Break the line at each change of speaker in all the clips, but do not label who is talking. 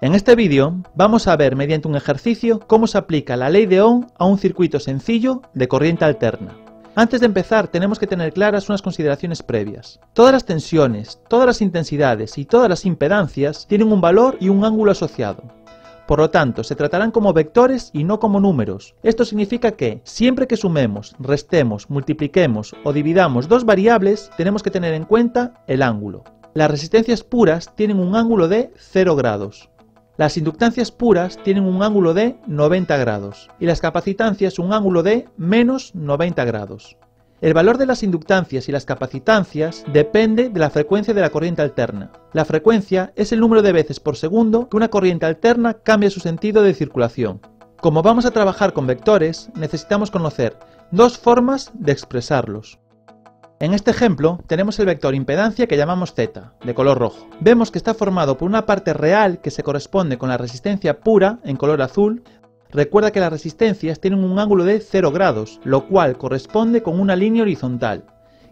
En este vídeo vamos a ver mediante un ejercicio cómo se aplica la ley de Ohm a un circuito sencillo de corriente alterna. Antes de empezar tenemos que tener claras unas consideraciones previas. Todas las tensiones, todas las intensidades y todas las impedancias tienen un valor y un ángulo asociado. Por lo tanto, se tratarán como vectores y no como números. Esto significa que, siempre que sumemos, restemos, multipliquemos o dividamos dos variables, tenemos que tener en cuenta el ángulo. Las resistencias puras tienen un ángulo de 0 grados. Las inductancias puras tienen un ángulo de 90 grados y las capacitancias un ángulo de menos 90 grados. El valor de las inductancias y las capacitancias depende de la frecuencia de la corriente alterna. La frecuencia es el número de veces por segundo que una corriente alterna cambia su sentido de circulación. Como vamos a trabajar con vectores, necesitamos conocer dos formas de expresarlos. En este ejemplo tenemos el vector impedancia que llamamos z, de color rojo. Vemos que está formado por una parte real que se corresponde con la resistencia pura, en color azul. Recuerda que las resistencias tienen un ángulo de 0 grados, lo cual corresponde con una línea horizontal.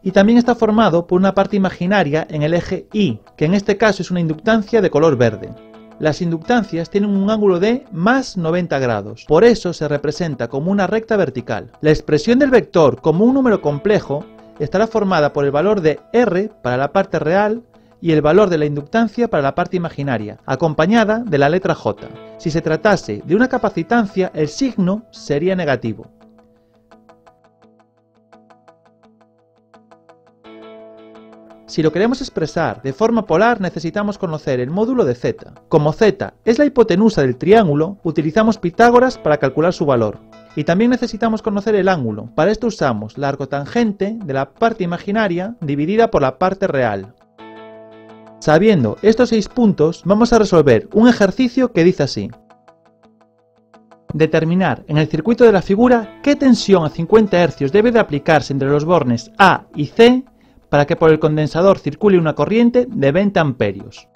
Y también está formado por una parte imaginaria en el eje Y, que en este caso es una inductancia de color verde. Las inductancias tienen un ángulo de más 90 grados, por eso se representa como una recta vertical. La expresión del vector como un número complejo estará formada por el valor de R para la parte real y el valor de la inductancia para la parte imaginaria, acompañada de la letra J. Si se tratase de una capacitancia, el signo sería negativo. Si lo queremos expresar de forma polar necesitamos conocer el módulo de z. Como z es la hipotenusa del triángulo, utilizamos Pitágoras para calcular su valor. Y también necesitamos conocer el ángulo. Para esto usamos la arcotangente de la parte imaginaria dividida por la parte real. Sabiendo estos seis puntos, vamos a resolver un ejercicio que dice así. Determinar en el circuito de la figura qué tensión a 50 Hz debe de aplicarse entre los bornes A y C para que por el condensador circule una corriente de 20 amperios.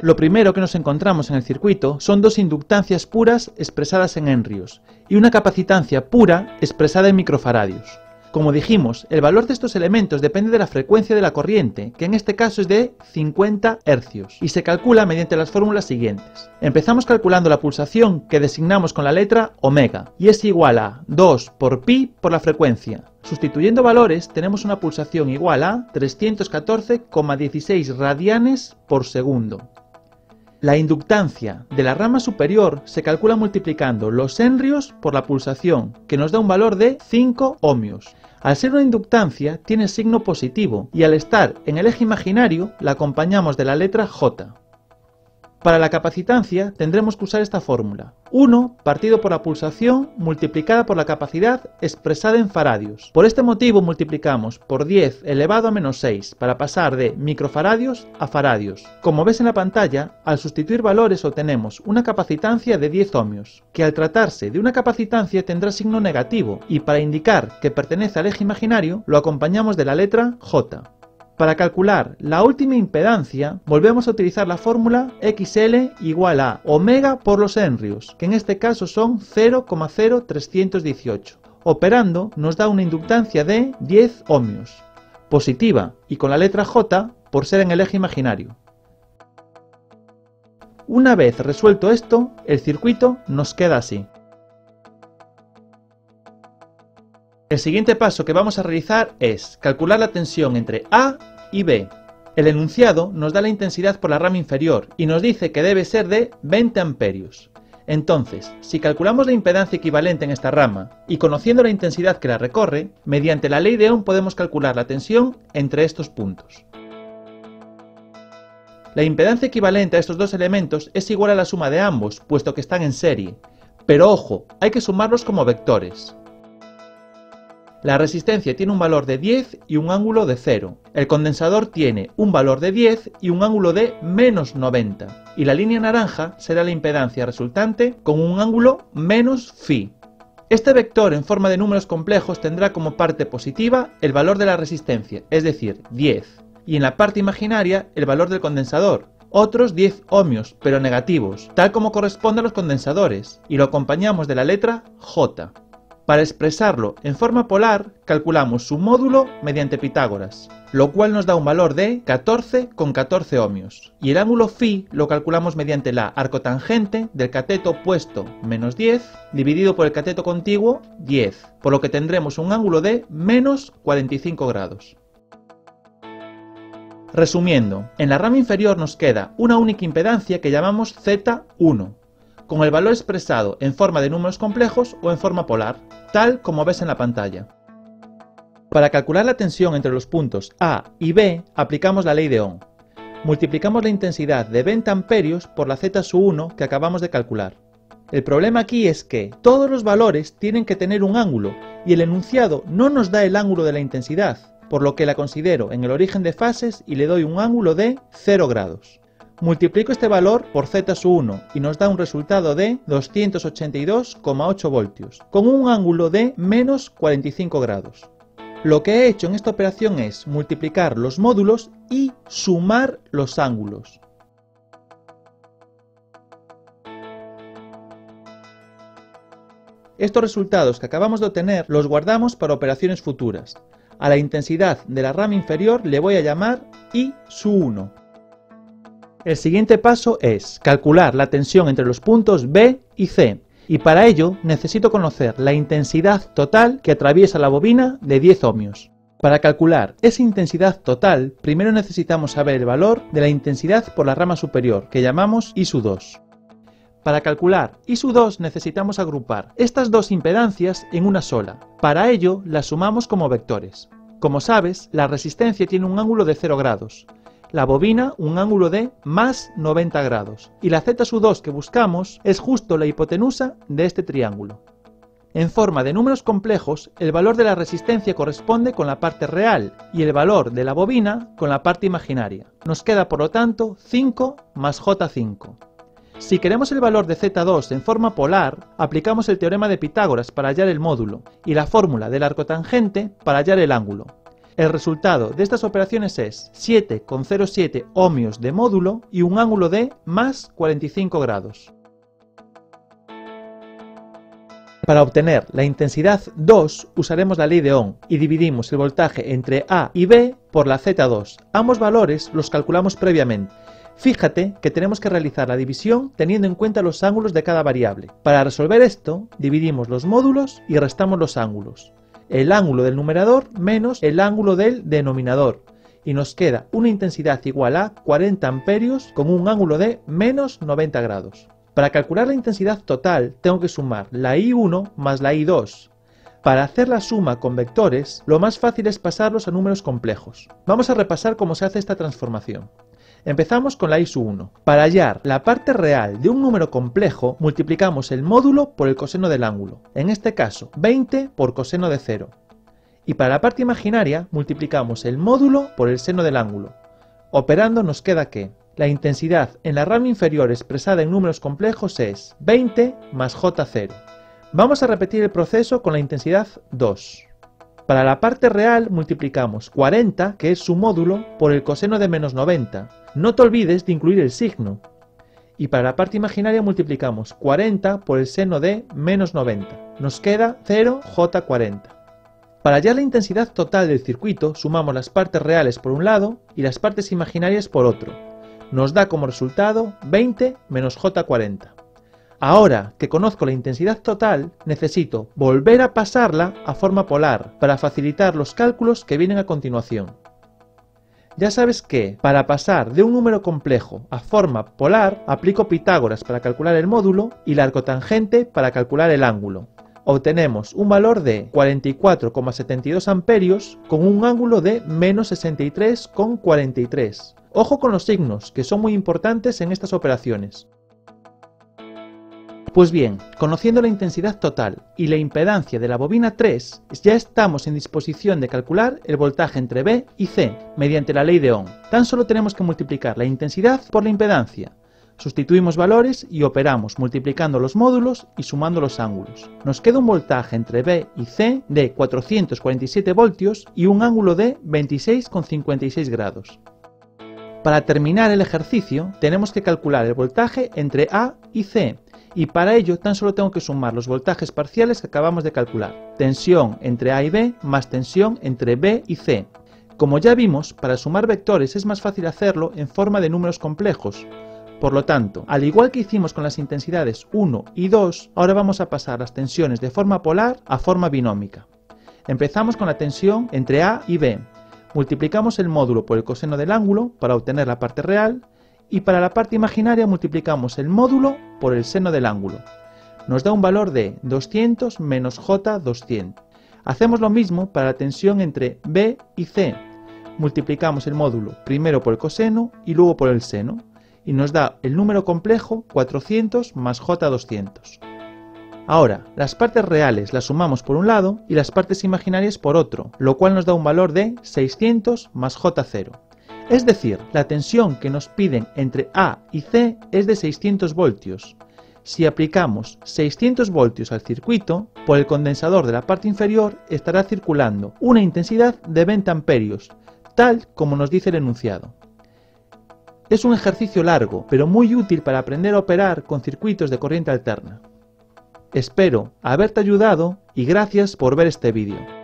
Lo primero que nos encontramos en el circuito son dos inductancias puras expresadas en henrios y una capacitancia pura expresada en microfaradios. Como dijimos, el valor de estos elementos depende de la frecuencia de la corriente, que en este caso es de 50 Hz, y se calcula mediante las fórmulas siguientes. Empezamos calculando la pulsación que designamos con la letra omega, y es igual a 2 por pi por la frecuencia. Sustituyendo valores tenemos una pulsación igual a 314,16 radianes por segundo. La inductancia de la rama superior se calcula multiplicando los henrios por la pulsación, que nos da un valor de 5 ohmios. Al ser una inductancia tiene signo positivo y al estar en el eje imaginario la acompañamos de la letra J. Para la capacitancia tendremos que usar esta fórmula. 1 partido por la pulsación multiplicada por la capacidad expresada en faradios. Por este motivo multiplicamos por 10 elevado a menos 6 para pasar de microfaradios a faradios. Como ves en la pantalla, al sustituir valores obtenemos una capacitancia de 10 ohmios, que al tratarse de una capacitancia tendrá signo negativo y para indicar que pertenece al eje imaginario lo acompañamos de la letra J. Para calcular la última impedancia, volvemos a utilizar la fórmula XL igual a omega por los henrios, que en este caso son 0,0318. Operando nos da una inductancia de 10 ohmios, positiva y con la letra J por ser en el eje imaginario. Una vez resuelto esto, el circuito nos queda así. El siguiente paso que vamos a realizar es calcular la tensión entre A y B. El enunciado nos da la intensidad por la rama inferior y nos dice que debe ser de 20 amperios. Entonces, si calculamos la impedancia equivalente en esta rama y conociendo la intensidad que la recorre, mediante la ley de Ohm podemos calcular la tensión entre estos puntos. La impedancia equivalente a estos dos elementos es igual a la suma de ambos, puesto que están en serie. Pero ojo, hay que sumarlos como vectores. La resistencia tiene un valor de 10 y un ángulo de 0. El condensador tiene un valor de 10 y un ángulo de menos 90. Y la línea naranja será la impedancia resultante con un ángulo menos phi. Este vector en forma de números complejos tendrá como parte positiva el valor de la resistencia, es decir, 10. Y en la parte imaginaria el valor del condensador, otros 10 ohmios, pero negativos, tal como corresponde a los condensadores, y lo acompañamos de la letra J. Para expresarlo en forma polar, calculamos su módulo mediante Pitágoras, lo cual nos da un valor de 14 con 14 ohmios. Y el ángulo phi lo calculamos mediante la arcotangente del cateto opuesto menos 10 dividido por el cateto contiguo 10, por lo que tendremos un ángulo de menos 45 grados. Resumiendo, en la rama inferior nos queda una única impedancia que llamamos Z1, con el valor expresado en forma de números complejos o en forma polar, tal como ves en la pantalla. Para calcular la tensión entre los puntos A y B, aplicamos la ley de Ohm. Multiplicamos la intensidad de 20 amperios por la Z1 que acabamos de calcular. El problema aquí es que todos los valores tienen que tener un ángulo y el enunciado no nos da el ángulo de la intensidad, por lo que la considero en el origen de fases y le doy un ángulo de 0 grados. Multiplico este valor por Z1 y nos da un resultado de 282,8 voltios, con un ángulo de menos 45 grados. Lo que he hecho en esta operación es multiplicar los módulos y sumar los ángulos. Estos resultados que acabamos de obtener los guardamos para operaciones futuras. A la intensidad de la rama inferior le voy a llamar I 1. El siguiente paso es calcular la tensión entre los puntos B y C, y para ello necesito conocer la intensidad total que atraviesa la bobina de 10 ohmios. Para calcular esa intensidad total, primero necesitamos saber el valor de la intensidad por la rama superior, que llamamos I2. Para calcular I2 necesitamos agrupar estas dos impedancias en una sola. Para ello, las sumamos como vectores. Como sabes, la resistencia tiene un ángulo de 0 grados, la bobina un ángulo de más 90 grados y la Z2 que buscamos es justo la hipotenusa de este triángulo. En forma de números complejos, el valor de la resistencia corresponde con la parte real y el valor de la bobina con la parte imaginaria. Nos queda por lo tanto 5 más J5. Si queremos el valor de Z2 en forma polar, aplicamos el teorema de Pitágoras para hallar el módulo y la fórmula del arcotangente para hallar el ángulo. El resultado de estas operaciones es 7,07 ohmios de módulo y un ángulo de más 45 grados. Para obtener la intensidad 2 usaremos la ley de Ohm y dividimos el voltaje entre A y B por la Z2. Ambos valores los calculamos previamente. Fíjate que tenemos que realizar la división teniendo en cuenta los ángulos de cada variable. Para resolver esto, dividimos los módulos y restamos los ángulos el ángulo del numerador menos el ángulo del denominador y nos queda una intensidad igual a 40 amperios con un ángulo de menos 90 grados. Para calcular la intensidad total tengo que sumar la I1 más la I2. Para hacer la suma con vectores, lo más fácil es pasarlos a números complejos. Vamos a repasar cómo se hace esta transformación. Empezamos con la ISU 1. Para hallar la parte real de un número complejo, multiplicamos el módulo por el coseno del ángulo, en este caso 20 por coseno de 0. Y para la parte imaginaria, multiplicamos el módulo por el seno del ángulo. Operando nos queda que la intensidad en la rama inferior expresada en números complejos es 20 más J0. Vamos a repetir el proceso con la intensidad 2. Para la parte real multiplicamos 40, que es su módulo, por el coseno de menos 90, no te olvides de incluir el signo. Y para la parte imaginaria multiplicamos 40 por el seno de menos 90. Nos queda 0J40. Para hallar la intensidad total del circuito, sumamos las partes reales por un lado y las partes imaginarias por otro. Nos da como resultado 20 menos J40. Ahora que conozco la intensidad total, necesito volver a pasarla a forma polar para facilitar los cálculos que vienen a continuación. Ya sabes que, para pasar de un número complejo a forma polar, aplico Pitágoras para calcular el módulo y la arcotangente para calcular el ángulo. Obtenemos un valor de 44,72 amperios con un ángulo de menos 63,43. Ojo con los signos, que son muy importantes en estas operaciones. Pues bien, conociendo la intensidad total y la impedancia de la bobina 3, ya estamos en disposición de calcular el voltaje entre B y C mediante la ley de Ohm. Tan solo tenemos que multiplicar la intensidad por la impedancia. Sustituimos valores y operamos multiplicando los módulos y sumando los ángulos. Nos queda un voltaje entre B y C de 447 voltios y un ángulo de 26,56 grados. Para terminar el ejercicio tenemos que calcular el voltaje entre A y C y para ello tan solo tengo que sumar los voltajes parciales que acabamos de calcular. Tensión entre A y B más tensión entre B y C. Como ya vimos, para sumar vectores es más fácil hacerlo en forma de números complejos. Por lo tanto, al igual que hicimos con las intensidades 1 y 2, ahora vamos a pasar las tensiones de forma polar a forma binómica. Empezamos con la tensión entre A y B. Multiplicamos el módulo por el coseno del ángulo para obtener la parte real y para la parte imaginaria multiplicamos el módulo por el seno del ángulo. Nos da un valor de 200 menos J200. Hacemos lo mismo para la tensión entre B y C. Multiplicamos el módulo primero por el coseno y luego por el seno y nos da el número complejo 400 más J200. Ahora, las partes reales las sumamos por un lado y las partes imaginarias por otro, lo cual nos da un valor de 600 más J0. Es decir, la tensión que nos piden entre A y C es de 600 voltios. Si aplicamos 600 voltios al circuito, por el condensador de la parte inferior estará circulando una intensidad de 20 amperios, tal como nos dice el enunciado. Es un ejercicio largo, pero muy útil para aprender a operar con circuitos de corriente alterna. Espero haberte ayudado y gracias por ver este vídeo.